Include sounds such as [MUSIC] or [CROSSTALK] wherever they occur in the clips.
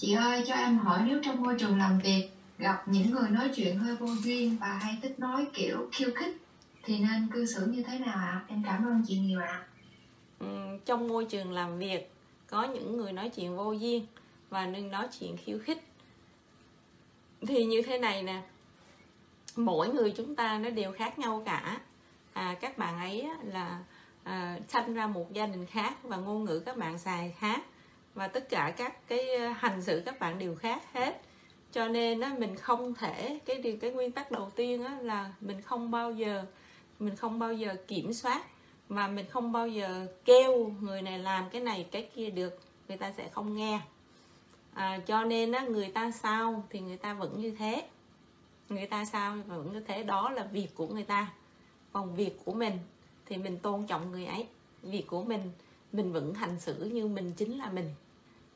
Chị ơi, cho em hỏi nếu trong môi trường làm việc gặp những người nói chuyện hơi vô duyên và hay thích nói kiểu khiêu khích thì nên cư xử như thế nào ạ? Em cảm ơn chị nhiều ạ. Ừ, trong môi trường làm việc có những người nói chuyện vô duyên và nên nói chuyện khiêu khích thì như thế này nè mỗi người chúng ta nó đều khác nhau cả à, các bạn ấy là à, sanh ra một gia đình khác và ngôn ngữ các bạn xài khác và tất cả các cái ờ, hành xử các bạn đều khác hết. Cho nên á, mình không thể cái điều cái nguyên tắc đầu tiên á, là mình không bao giờ mình không bao giờ kiểm soát mà mình không bao giờ kêu người này làm cái này cái kia được người ta sẽ không nghe. À, cho nên á, người ta sao thì người ta vẫn như thế. Người ta sao vẫn như thế đó là việc của người ta. Còn việc của mình thì mình tôn trọng người ấy việc của mình mình vẫn hành xử như mình chính là mình.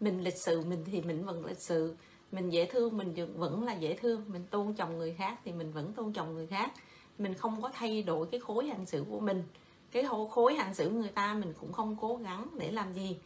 Mình lịch sự mình thì mình vẫn lịch sự. Mình dễ thương mình vẫn là dễ thương. Mình tôn trọng người khác thì mình vẫn tôn trọng người khác. Mình không có thay đổi cái khối hành xử của mình. Cái khối hành xử người ta mình cũng không cố gắng để làm gì.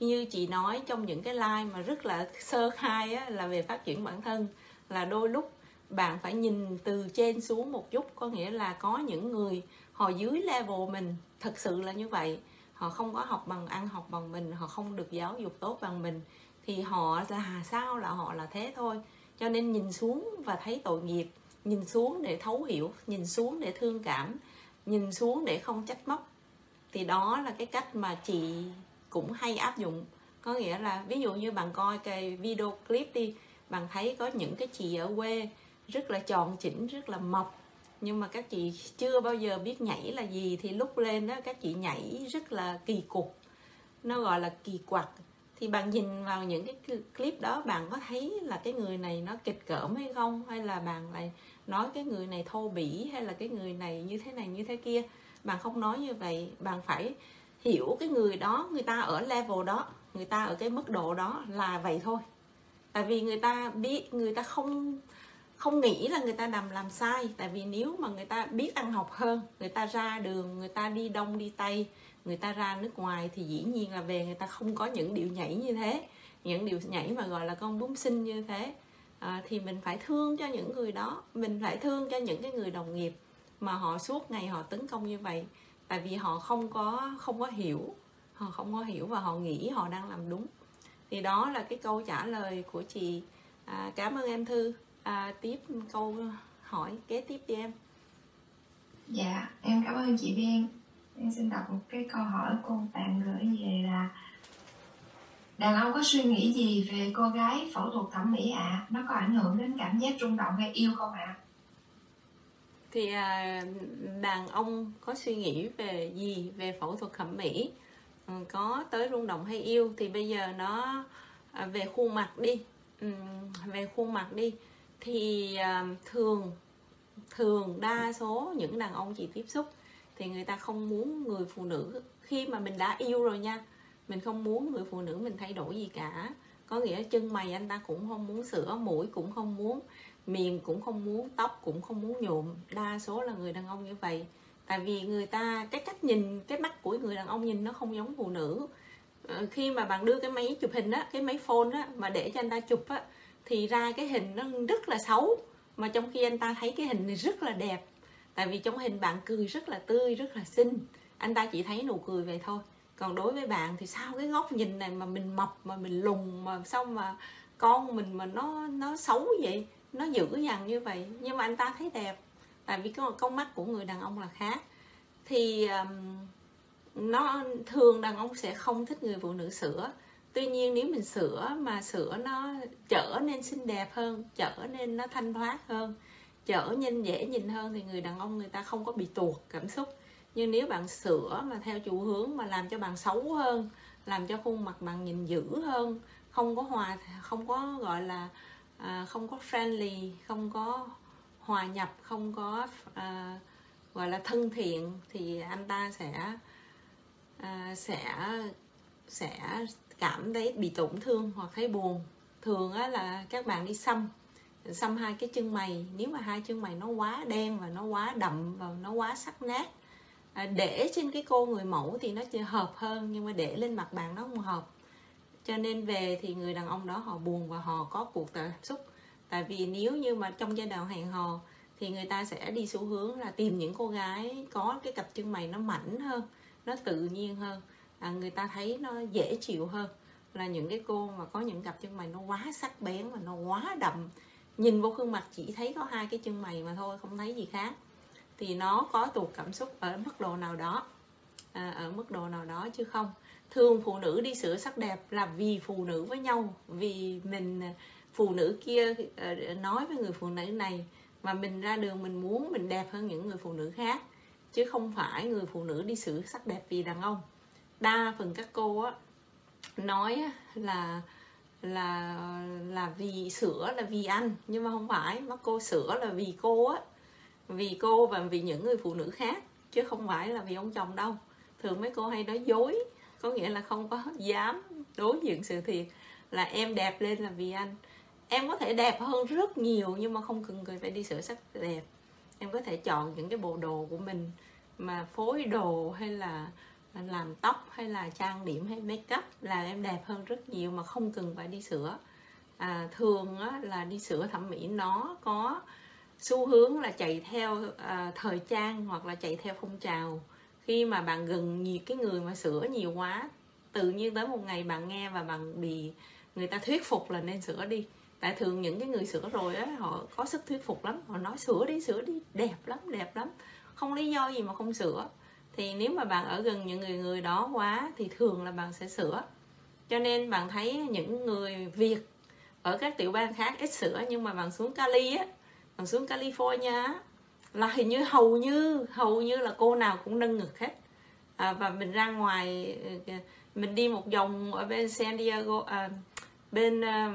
Như chị nói trong những cái like mà rất là sơ khai á, là về phát triển bản thân là đôi lúc bạn phải nhìn từ trên xuống một chút. Có nghĩa là có những người họ dưới level mình thật sự là như vậy họ không có học bằng ăn, học bằng mình, họ không được giáo dục tốt bằng mình, thì họ là sao là họ là thế thôi. Cho nên nhìn xuống và thấy tội nghiệp, nhìn xuống để thấu hiểu, nhìn xuống để thương cảm, nhìn xuống để không trách móc, thì đó là cái cách mà chị cũng hay áp dụng. Có nghĩa là ví dụ như bạn coi cái video clip đi, bạn thấy có những cái chị ở quê rất là tròn chỉnh, rất là mập nhưng mà các chị chưa bao giờ biết nhảy là gì. Thì lúc lên đó, các chị nhảy rất là kỳ cục. Nó gọi là kỳ quặc. Thì bạn nhìn vào những cái clip đó, bạn có thấy là cái người này nó kịch cỡm hay không? Hay là bạn lại nói cái người này thô bỉ? Hay là cái người này như thế này, như thế kia? Bạn không nói như vậy. Bạn phải hiểu cái người đó, người ta ở level đó, người ta ở cái mức độ đó là vậy thôi. Tại vì người ta biết, người ta không không nghĩ là người ta làm làm sai. Tại vì nếu mà người ta biết ăn học hơn người ta ra đường người ta đi đông đi tây người ta ra nước ngoài thì dĩ nhiên là về người ta không có những điệu nhảy như thế. Những điệu nhảy mà gọi là con bướm sinh như thế. À, thì mình phải thương cho những người đó. Mình phải thương cho những cái người đồng nghiệp mà họ suốt ngày họ tấn công như vậy. Tại vì họ không có không có hiểu. Họ không có hiểu và họ nghĩ họ đang làm đúng. Thì đó là cái câu trả lời của chị. À, cảm ơn em thư à, tiếp câu hỏi kế tiếp đi em. Dạ em cảm ơn chị Biên. Em xin đọc một cái câu hỏi cô bạn gửi về là đàn ông có suy nghĩ gì về cô gái phẫu thuật thẩm mỹ ạ? À? nó có ảnh hưởng đến cảm giác rung động hay yêu không ạ? À? thì à, đàn ông có suy nghĩ về gì? Về phẫu thuật thẩm mỹ? Ừ, có tới rung động hay yêu thì bây giờ nó à, về khuôn mặt đi. Ừ, về khuôn mặt đi thì à, thường thường đa số những đàn ông chị tiếp xúc thì người ta không muốn người phụ nữ, khi mà mình đã yêu rồi nha, mình không muốn người phụ nữ mình thay đổi gì cả. Có nghĩa chân mày anh ta cũng không muốn sửa mũi cũng không muốn, miệng cũng không muốn, tóc cũng không muốn nhuộm. Đa số là người đàn ông như vậy. Tại vì người ta, cái cách nhìn, cái mắt của người đàn ông nhìn nó không giống phụ nữ. Ờ, khi mà bạn đưa cái máy chụp hình á, cái máy phone á, mà để cho anh ta chụp á thì ra cái hình nó rất là xấu mà trong khi anh ta thấy cái hình này rất là đẹp. Tại vì trong hình bạn cười rất là tươi rất là xinh. Anh ta chỉ thấy nụ cười vậy thôi. Còn đối với bạn thì sao cái góc nhìn này mà mình mập mà mình lùn mà xong mà con mình mà nó nó xấu vậy? Nó dữ dằn như vậy. Nhưng mà anh ta thấy đẹp. Tại vì cái con mắt của người đàn ông là khác. Thì um, nó thường đàn ông sẽ không thích người phụ nữ sữa tuy nhiên nếu mình sửa mà sửa nó trở nên xinh đẹp hơn trở nên nó thanh thoát hơn trở nên dễ nhìn hơn thì người đàn ông người ta không có bị tuột cảm xúc. Nhưng nếu bạn sửa mà theo chủ hướng mà làm cho bạn xấu hơn làm cho khuôn mặt bạn nhìn dữ hơn không có hòa không có gọi là à, không có friendly không có hòa nhập không có à, gọi là thân thiện thì anh ta sẽ à, sẽ sẽ cảm thấy bị tổn thương hoặc thấy buồn. Thường á là các bạn đi xăm xăm hai cái chân mày. Nếu mà hai chân mày nó quá đen và nó quá đậm và nó quá sắc nét à, để trên cái cô người mẫu thì nó chưa hợp hơn nhưng mà để lên mặt bạn nó không hợp. Cho nên về thì người đàn ông đó họ buồn và họ có cuộc cảm xúc. Tại vì nếu như mà trong giai đoạn hẹn hò thì người ta sẽ đi xu hướng là tìm những cô gái có cái cặp chân mày nó mảnh hơn nó tự nhiên hơn à, người ta thấy nó dễ chịu hơn. Là những cái cô mà có những cặp chân mày nó quá sắc bén và nó quá đậm. Nhìn vô khuôn mặt chỉ thấy có hai cái chân mày mà thôi không thấy gì khác. Thì nó có tuột cảm xúc ở mức độ nào đó. À, ở mức độ nào đó chứ không. Thường phụ nữ đi sửa sắc đẹp là vì phụ nữ với nhau. Vì mình phụ nữ kia ờ, nói với người phụ nữ này mà mình ra đường mình muốn mình đẹp hơn những người phụ nữ khác. Chứ không phải người phụ nữ đi sửa sắc đẹp vì đàn ông đa phần các cô á, nói là là là vì sữa, là vì anh nhưng mà không phải, mà cô sữa là vì cô á. Vì cô và vì những người phụ nữ khác, chứ không phải là vì ông chồng đâu. Thường mấy cô hay nói dối, có nghĩa là không có dám đối diện sự thiệt, là em đẹp lên là vì anh. Em có thể đẹp hơn rất nhiều, nhưng mà không cần người phải đi sửa sắc đẹp. Em có thể chọn những cái bộ đồ của mình mà phối đồ hay là làm tóc hay là trang điểm hay make up là em đẹp hơn rất nhiều mà không cần phải đi sửa. À, thường á, là đi sửa thẩm mỹ nó có xu hướng là chạy theo à, thời trang hoặc là chạy theo phong trào. Khi mà bạn gần nhiều cái người mà sửa nhiều quá tự nhiên tới một ngày bạn nghe và bạn bị người ta thuyết phục là nên sửa đi. Tại thường những cái người sửa rồi á họ có sức thuyết phục lắm họ nói sửa đi sửa đi đẹp lắm đẹp lắm. Không lý do gì mà không sửa thì nếu mà bạn ở gần những người người đó quá thì thường là bạn sẽ sửa. Cho nên bạn thấy những người việt ở các tiểu bang khác ít sửa nhưng mà bạn xuống Cali á bạn xuống California á là hình như hầu như hầu như là cô nào cũng nâng ngực hết. À, và mình ra ngoài ờ, mình đi một vòng ở bên San Diego à, bên à,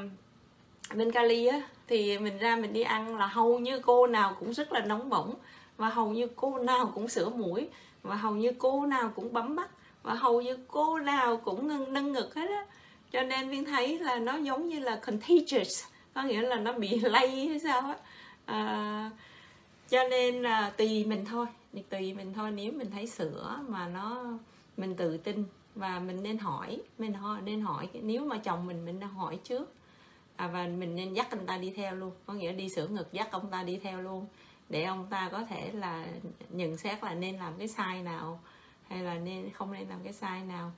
bên Cali á thì mình ra mình đi ăn là hầu như cô nào cũng rất là nóng bỏng và hầu như cô nào cũng sửa mũi và hầu như cô nào cũng bấm bắt và hầu như cô nào cũng nâng, nâng ngực hết á. Cho nên viên thấy là nó giống như là contagious có nghĩa là nó bị [LAUGHS] lây hay sao á. À, cho nên là tùy mình thôi tùy mình thôi. Nếu mình thấy sữa mà nó mình tự tin và mình nên hỏi mình ho, nên hỏi. Nếu mà chồng mình mình nên hỏi trước. À, và mình nên dắt anh ta đi theo luôn có nghĩa đi sửa ngực dắt ông ta đi theo luôn để ông ta có thể là nhận xét là nên làm cái sai nào, hay là nên, không nên làm cái sai nào.